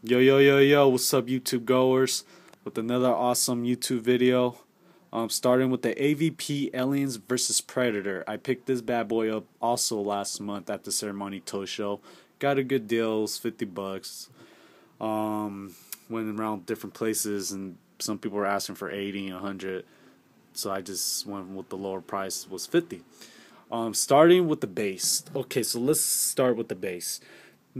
Yo, yo, yo, yo, what's up, YouTube goers? With another awesome YouTube video. Um, starting with the AVP Aliens vs. Predator. I picked this bad boy up also last month at the Ceremony Toy Show. Got a good deal, it was 50 bucks. Um, went around different places, and some people were asking for 80 100 So I just went with the lower price, was 50 um, starting with the base. Okay, so let's start with the base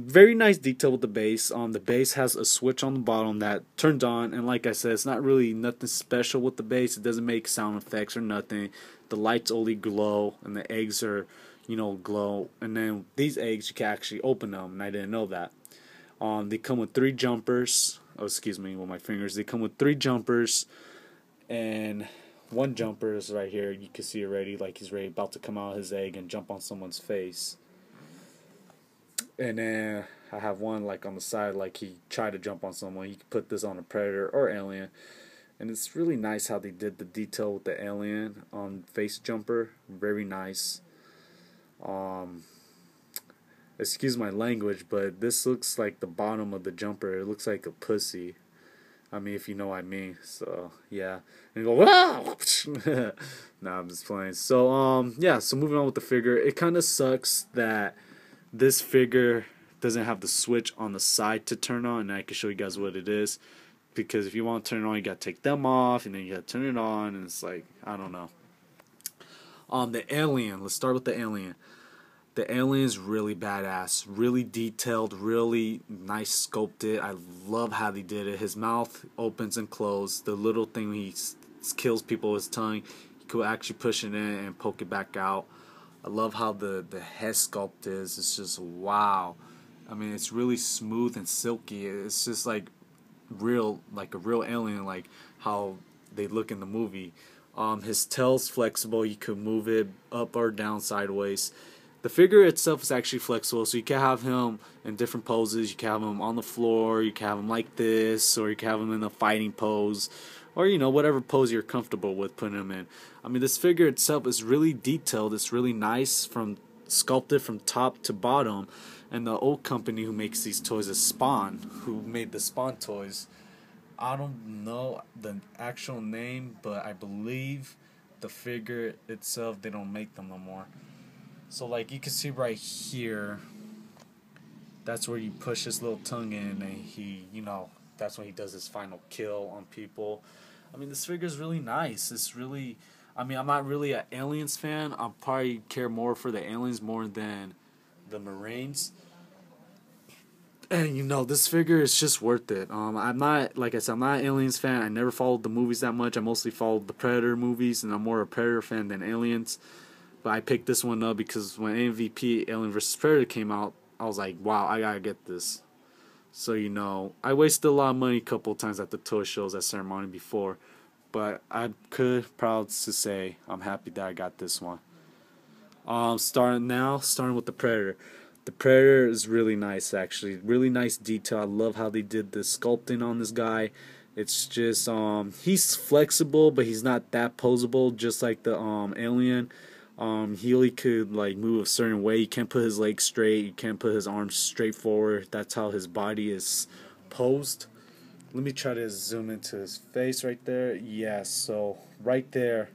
very nice detail with the base. Um, the base has a switch on the bottom that turns on, and like I said, it's not really nothing special with the base. It doesn't make sound effects or nothing. The lights only glow, and the eggs are, you know, glow. And then these eggs, you can actually open them, and I didn't know that. Um, they come with three jumpers. Oh, excuse me, with my fingers. They come with three jumpers, and one jumper is right here. You can see already, like he's ready about to come out of his egg and jump on someone's face and then I have one like on the side, like he tried to jump on someone. He could put this on a predator or alien, and it's really nice how they did the detail with the alien on face jumper. Very nice. Um, excuse my language, but this looks like the bottom of the jumper. It looks like a pussy. I mean, if you know what I mean. So yeah, and go wow. no, I'm just playing. So um, yeah. So moving on with the figure, it kind of sucks that this figure doesn't have the switch on the side to turn on, and I can show you guys what it is. Because if you want to turn it on, you gotta take them off, and then you gotta turn it on, and it's like I don't know. Um, the alien. Let's start with the alien. The alien is really badass, really detailed, really nice sculpted. I love how they did it. His mouth opens and closes. The little thing he kills people with his tongue, he could actually push it in and poke it back out. I love how the, the head sculpt is. It's just wow. I mean, it's really smooth and silky. It's just like real, like a real alien, like how they look in the movie. Um, his tail's flexible. You could move it up or down sideways. The figure itself is actually flexible, so you can have him in different poses. You can have him on the floor. You can have him like this, or you can have him in a fighting pose or you know whatever pose you're comfortable with putting him in. I mean, this figure itself is really detailed. It's really nice from sculpted from top to bottom. And the old company who makes these toys is Spawn, who made the Spawn toys. I don't know the actual name, but I believe the figure itself they don't make them no more. So like you can see right here, that's where you push his little tongue in, and he, you know, that's when he does his final kill on people. I mean, this figure is really nice. It's really, I mean, I'm not really an Aliens fan. I probably care more for the Aliens more than the Marines. And you know, this figure is just worth it. Um, I'm not like I said, I'm not an Aliens fan. I never followed the movies that much. I mostly followed the Predator movies, and I'm more a Predator fan than Aliens. But I picked this one up because when AVP Alien vs Predator came out, I was like, wow, I gotta get this. So you know, I wasted a lot of money a couple times at the toy shows at ceremony before, but I could proud to say I'm happy that I got this one. Um, starting now, starting with the Predator. The Predator is really nice, actually. Really nice detail. I love how they did the sculpting on this guy. It's just um, he's flexible, but he's not that posable, just like the um alien. Um, Healy could like move a certain way. You can't put his legs straight. You can't put his arms straight forward. That's how his body is posed. Let me try to zoom into his face right there. Yes, yeah, so right there,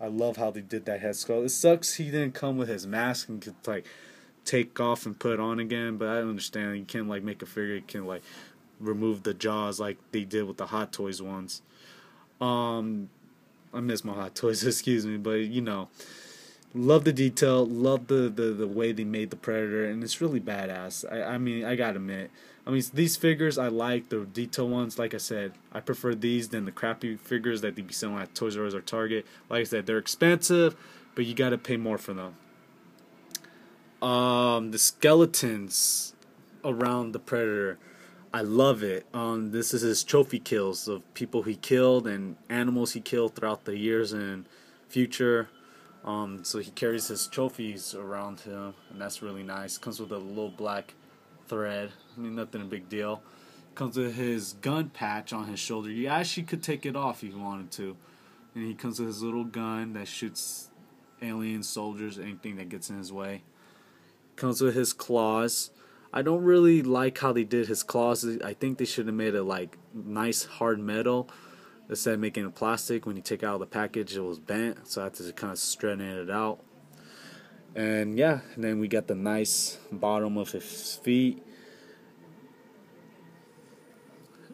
I love how they did that head sculpt. It sucks he didn't come with his mask and could like take off and put on again. But I understand you can't like make a figure. You can like remove the jaws like they did with the Hot Toys ones. Um, I miss my Hot Toys. Excuse me, but you know love the detail, love the, the, the way they made the Predator, and it's really badass. I, I mean, I gotta admit. I mean, these figures I like, the detail ones, like I said, I prefer these than the crappy figures that they be selling at Toys R Us or Target. Like I said, they're expensive, but you gotta pay more for them. Um, the skeletons around the Predator, I love it. Um, this is his trophy kills of people he killed and animals he killed throughout the years and future. Um, so he carries his trophies around him, and that's really nice. Comes with a little black thread. I mean, nothing a big deal. Comes with his gun patch on his shoulder. You actually could take it off if you wanted to. And he comes with his little gun that shoots alien soldiers, anything that gets in his way. Comes with his claws. I don't really like how they did his claws. I think they should have made it like nice hard metal instead of making it plastic. When you take out of the package, it was bent, so I had to kind of straighten it out. And yeah, and then we got the nice bottom of his feet.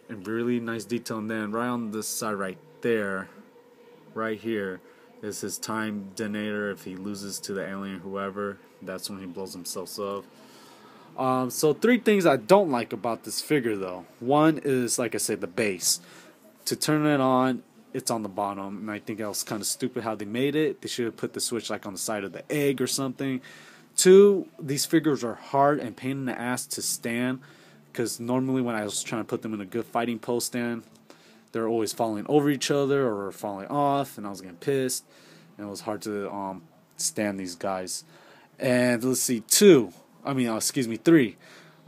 And really nice detail. And then right on this side right there, right here, is his time detonator. If he loses to the alien, whoever, that's when he blows himself up. Um, so three things I don't like about this figure though. One is like I said, the base. To turn it on, it's on the bottom, and I think that was kind of stupid how they made it. They should have put the switch like on the side of the egg or something. Two, these figures are hard and pain in the ass to stand, because normally when I was trying to put them in a good fighting pose stand, they're always falling over each other or falling off, and I was getting pissed, and it was hard to um stand these guys. And let's see, two, I mean, uh, excuse me, three.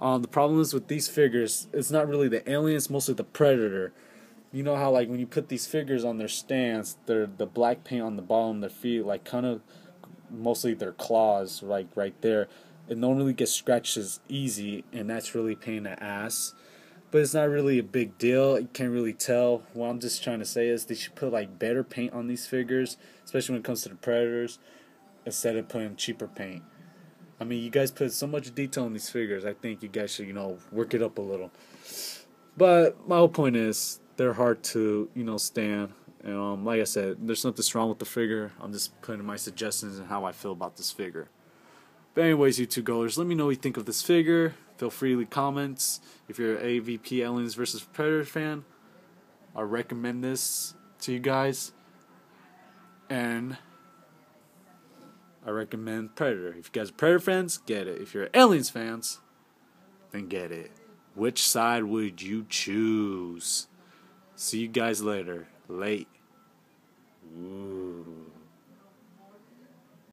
Um, the problem is with these figures, it's not really the aliens, mostly the predator you know how like when you put these figures on their stands, they're the black paint on the bottom of their feet, like kind of mostly their claws, like right there. It normally gets scratches easy, and that's really pain in the ass. But it's not really a big deal. You can't really tell. What I'm just trying to say is they should put like better paint on these figures, especially when it comes to the predators, instead of putting cheaper paint. I mean, you guys put so much detail in these figures. I think you guys should, you know, work it up a little. But my whole point is, they're hard to you know stand. And um, like I said, there's nothing wrong with the figure. I'm just putting my suggestions and how I feel about this figure. But anyways, YouTube goers, let me know what you think of this figure. Feel free to leave comments. If you're an AVP Aliens vs Predator fan, I recommend this to you guys. And I recommend Predator. If you guys are Predator fans, get it. If you're Aliens fans, then get it. Which side would you choose? See you guys later. Late. Ooh.